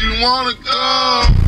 You wanna go.